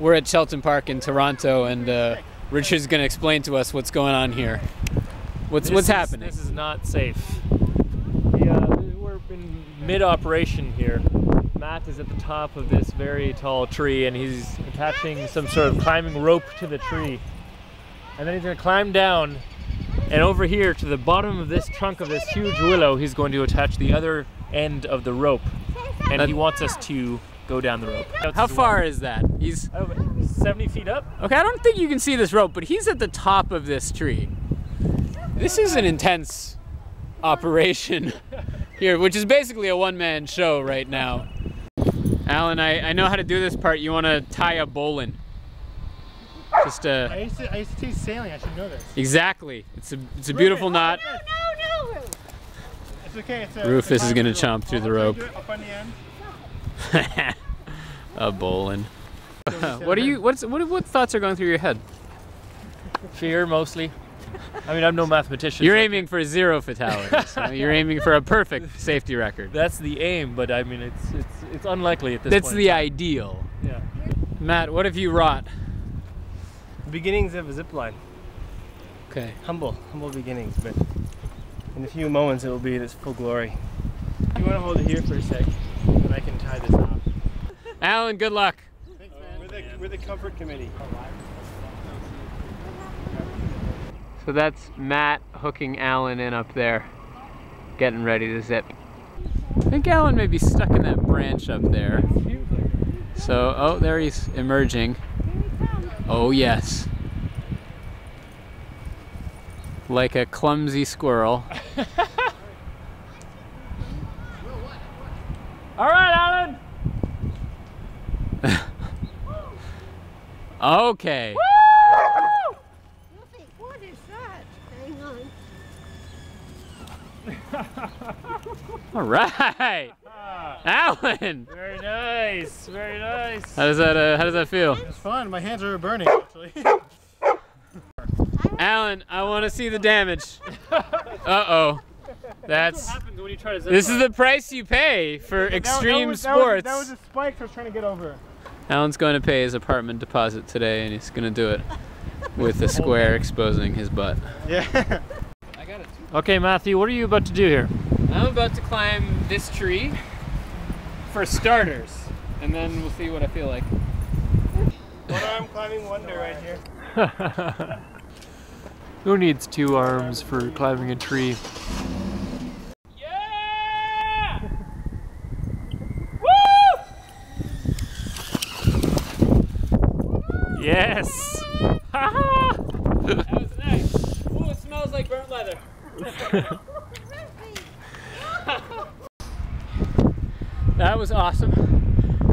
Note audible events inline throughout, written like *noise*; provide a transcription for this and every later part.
We're at Shelton Park in Toronto, and uh, Richard's going to explain to us what's going on here. What's This what's is- happening? This is not safe. Yeah, we're in mid-operation here. Matt is at the top of this very tall tree, and he's attaching some sort of climbing rope to the tree. And then he's going to climb down, and over here to the bottom of this trunk of this huge willow, he's going to attach the other end of the rope. And he wants us to go down the rope. How far is that? He's Oh, 70 feet up? okay. I don't think you can see this rope, but he's at the top of this tree. This is an intense operation *laughs* here, which is basically a one-man show right now. Alan, I, I know how to do this part. You want to tie a bowline. Just uh, I used to, I used to teach sailing. I should know this. exactly. It's a it's a beautiful knot. No, no, no! It's okay. It's a, Rufus it's is gonna climbing chomp through the I'll rope. *laughs* a bowling. *laughs* what are you? What's what? What thoughts are going through your head? Fear, mostly. I mean, I'm no mathematician. You're so aiming for zero fatalities. *laughs* I mean, You're aiming for a perfect safety record. That's the aim, but I mean, it's it's it's unlikely at this That's point. the ideal. Yeah. Matt, what have you wrought? Beginnings of a zip line. Okay. Humble, humble beginnings, but in a few moments it will be in its full glory. You want to hold it here for a sec, and I can tie this off. Alan, good luck. We're the, we're the comfort committee. So that's Matt hooking Alan in up there, getting ready to zip. I think Alan may be stuck in that branch up there. So, oh, there he's emerging. Oh, yes. Like a clumsy squirrel. *laughs* All right, Alan. Okay. Luffy, what is that? Hang on. *laughs* All right. *laughs* Alan. Very nice. Very nice. How does that uh, how does that feel? It's fun. My hands are burning actually. *laughs* Alan, I want to see the damage. Uh-oh. That's happens when you try to zip This is the price you pay for extreme was- that was- sports. That was, a spike I was trying to get over. Alan's going to pay his apartment deposit today, and he's going to do it with a square exposing his butt. Yeah. I got it. Okay, Matthew, what are you about to do here? I'm about to climb this tree for starters, and then we'll see what I feel like. One arm climbing wonder right here. *laughs* Who needs two arms for climbing a tree? Yes. That was nice. Ooh, it smells like burnt leather. that was awesome.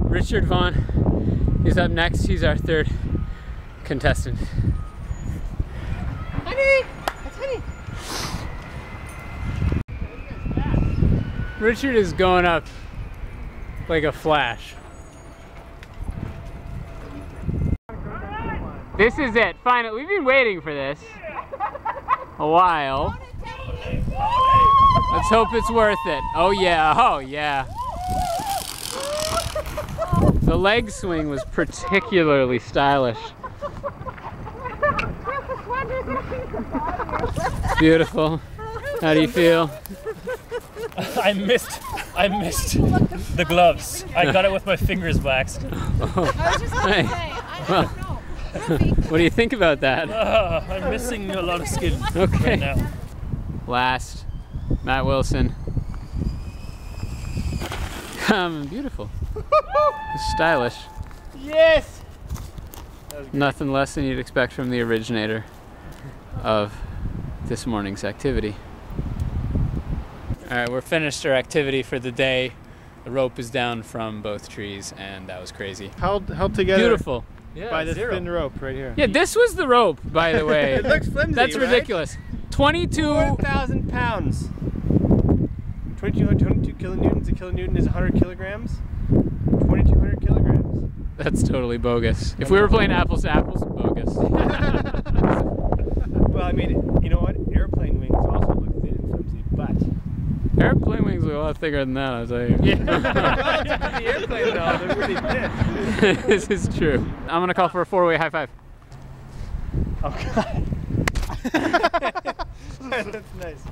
Richard Vaughn is up next. He's our third contestant. Honey! That's honey. Richard is going up like a flash. This is it. Finally, we've been waiting for this a while. Let's hope it's worth it. Oh yeah. Oh yeah. The leg swing was particularly stylish. Beautiful. How do you feel? I missed. I missed the gloves. I got it with my fingers waxed. *laughs* Oh. I was just gonna say, I, I Well. Don't *laughs* know. What do you think about that? Ah, I'm missing a lot of skin *laughs* Okay. right now. Last, Matt Wilson. Um, beautiful. *laughs* Stylish. Yes. Nothing less than you'd expect from the originator of this morning's activity. All right, we're finished our activity for the day. The rope is down from both trees, and that was crazy. Held held together Beautiful. Yeah, by this zero. thin rope right here. Yeah, this was the rope, by the way. *laughs* It looks flimsy. That's right? ridiculous. 22. 4,000 pounds. 22, 22 kilonewtons. A kilonewton is 100 kilograms. 2,200 kilograms. That's totally bogus. If we were playing apples to apples, bogus. *laughs* Well, I mean, you know what? Airplane wings also look thin and flimsy, but Airplane wings are a lot thicker than that, I'll tell you. Relative to the airplane, though, they're pretty thin. this is true. I'm gonna call for a four-way high five. Oh, God. *laughs* That's nice.